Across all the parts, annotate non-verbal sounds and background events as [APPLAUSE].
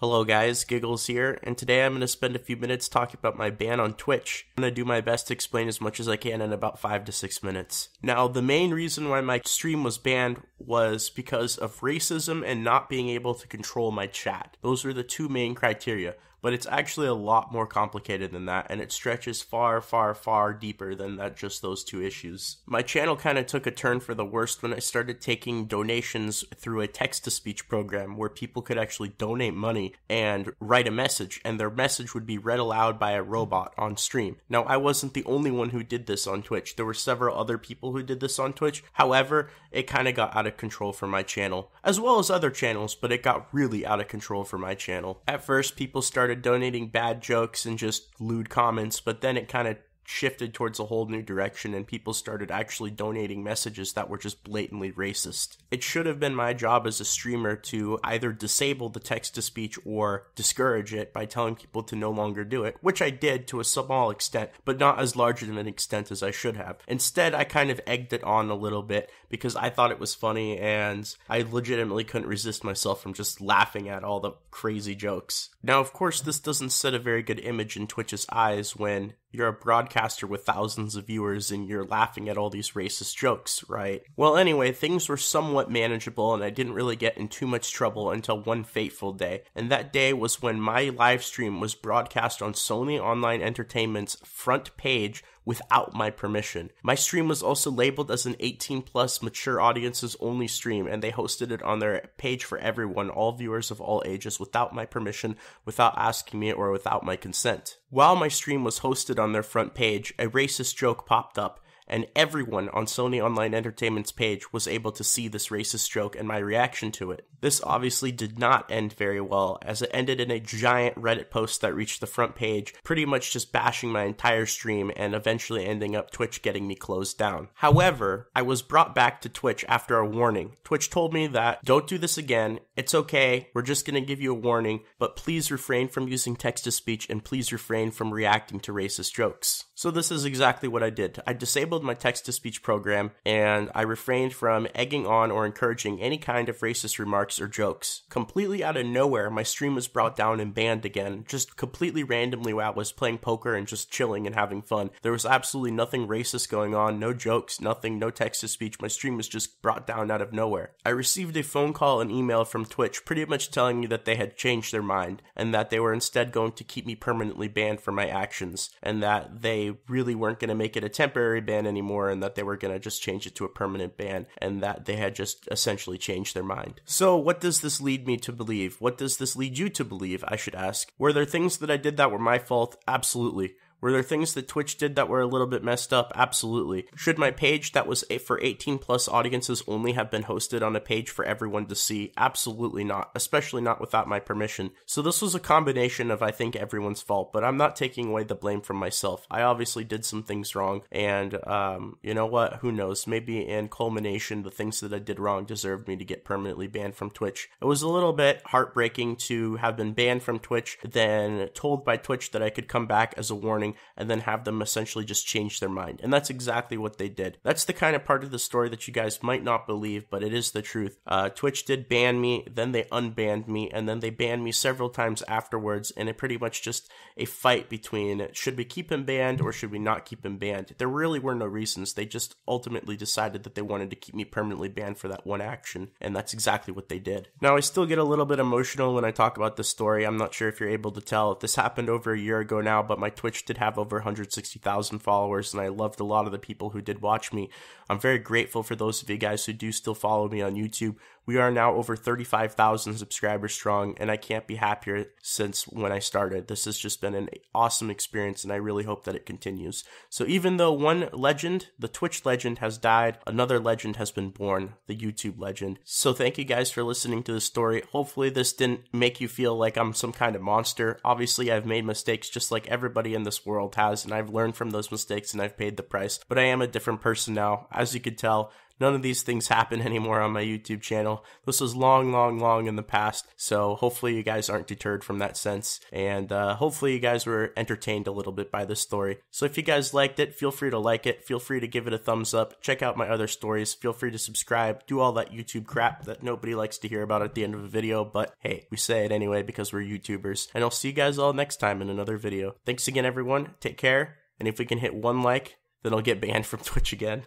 Hello guys, Giggles here, and today I'm going to spend a few minutes talking about my ban on Twitch. I'm going to do my best to explain as much as I can in about 5 to 6 minutes. Now, the main reason why my stream was banned was because of racism and not being able to control my chat. Those were the two main criteria but it's actually a lot more complicated than that, and it stretches far, far, far deeper than that just those two issues. My channel kind of took a turn for the worst when I started taking donations through a text to speech program where people could actually donate money and write a message, and their message would be read aloud by a robot on stream. Now, I wasn't the only one who did this on Twitch, there were several other people who did this on Twitch. However, it kind of got out of control for my channel, as well as other channels, but it got really out of control for my channel. At first, people started started donating bad jokes and just lewd comments, but then it kind of shifted towards a whole new direction and people started actually donating messages that were just blatantly racist. It should have been my job as a streamer to either disable the text to speech or discourage it by telling people to no longer do it, which I did to a small extent, but not as large of an extent as I should have. Instead, I kind of egged it on a little bit because I thought it was funny and I legitimately couldn't resist myself from just laughing at all the crazy jokes. Now, of course, this doesn't set a very good image in Twitch's eyes when you're a broadcaster with thousands of viewers and you're laughing at all these racist jokes, right? Well, anyway, things were somewhat manageable and I didn't really get in too much trouble until one fateful day. And that day was when my live stream was broadcast on Sony Online Entertainment's front page without my permission. My stream was also labeled as an 18 plus mature audiences only stream, and they hosted it on their page for everyone, all viewers of all ages, without my permission, without asking me, or without my consent. While my stream was hosted on their front page, a racist joke popped up and everyone on Sony Online Entertainment's page was able to see this racist joke and my reaction to it. This obviously did not end very well, as it ended in a giant Reddit post that reached the front page, pretty much just bashing my entire stream and eventually ending up Twitch getting me closed down. However, I was brought back to Twitch after a warning. Twitch told me that, don't do this again, it's okay, we're just gonna give you a warning, but please refrain from using text to speech and please refrain from reacting to racist jokes. So this is exactly what I did. I disabled my text to speech program and I refrained from egging on or encouraging any kind of racist remarks or jokes. Completely out of nowhere, my stream was brought down and banned again, just completely randomly while I was playing poker and just chilling and having fun. There was absolutely nothing racist going on, no jokes, nothing, no text to speech. My stream was just brought down out of nowhere. I received a phone call and email from Twitch pretty much telling me that they had changed their mind and that they were instead going to keep me permanently banned for my actions and that they really weren't going to make it a temporary ban anymore and that they were going to just change it to a permanent ban and that they had just essentially changed their mind. So, what does this lead me to believe? What does this lead you to believe? I should ask. Were there things that I did that were my fault? Absolutely. Were there things that Twitch did that were a little bit messed up? Absolutely. Should my page that was for 18 plus audiences only have been hosted on a page for everyone to see? Absolutely not, especially not without my permission. So this was a combination of I think everyone's fault, but I'm not taking away the blame from myself. I obviously did some things wrong, and um, you know what? Who knows? Maybe in culmination, the things that I did wrong deserved me to get permanently banned from Twitch. It was a little bit heartbreaking to have been banned from Twitch, then told by Twitch that I could come back as a warning and then have them essentially just change their mind. And that's exactly what they did. That's the kind of part of the story that you guys might not believe, but it is the truth. Uh, Twitch did ban me, then they unbanned me, and then they banned me several times afterwards, and it pretty much just a fight between should we keep him banned or should we not keep him banned. There really were no reasons. They just ultimately decided that they wanted to keep me permanently banned for that one action, and that's exactly what they did. Now, I still get a little bit emotional when I talk about this story. I'm not sure if you're able to tell. This happened over a year ago now, but my Twitch did have over 160,000 followers, and I loved a lot of the people who did watch me. I'm very grateful for those of you guys who do still follow me on YouTube. We are now over 35,000 subscribers strong, and I can't be happier since when I started. This has just been an awesome experience, and I really hope that it continues. So, even though one legend, the Twitch legend, has died, another legend has been born, the YouTube legend. So, thank you guys for listening to the story. Hopefully, this didn't make you feel like I'm some kind of monster. Obviously, I've made mistakes just like everybody in this world has, and I've learned from those mistakes and I've paid the price. But I am a different person now. As you could tell, None of these things happen anymore on my YouTube channel. This was long, long, long in the past. So hopefully you guys aren't deterred from that sense. And uh, hopefully you guys were entertained a little bit by this story. So if you guys liked it, feel free to like it. Feel free to give it a thumbs up. Check out my other stories. Feel free to subscribe. Do all that YouTube crap that nobody likes to hear about at the end of a video. But hey, we say it anyway because we're YouTubers. And I'll see you guys all next time in another video. Thanks again, everyone. Take care. And if we can hit one like, then I'll get banned from [LAUGHS] Twitch again.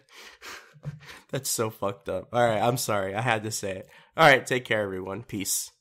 [LAUGHS] That's so fucked up. All right, I'm sorry. I had to say it. All right, take care, everyone. Peace.